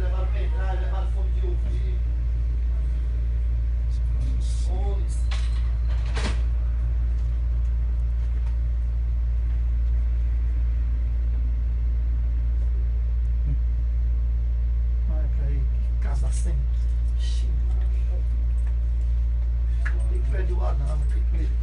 levaram pendrive, levaram fone de ouvido. Ondas. Olha pra aí, que casa sem. Tem que ver de o anão, tem que ver.